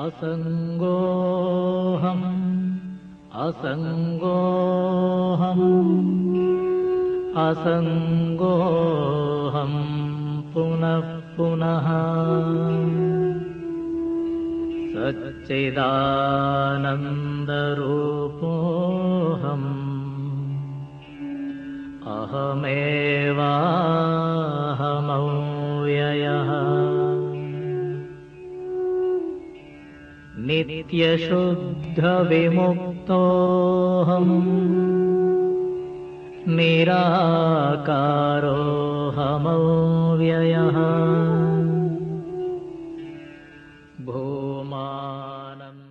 असङ्गोऽहम् असङ्गोऽहम् असङ्गोऽहम् पुनः पुनः। सच्चिदानन्दरूपोऽहम् अहमेवाहमव्ययः नित्यशुद्धविमुक्तोऽहम् निराकारोऽहमव्ययः भूमानम्